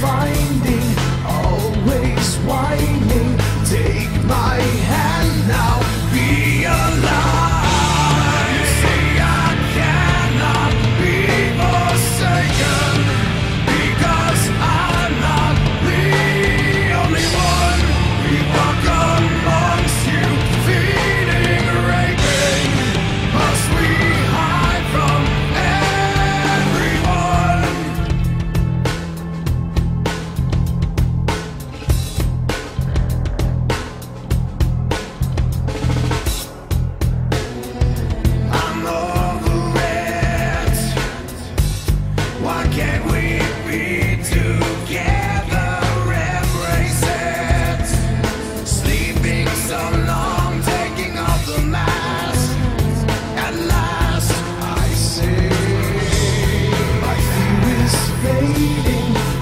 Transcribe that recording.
finding bleeding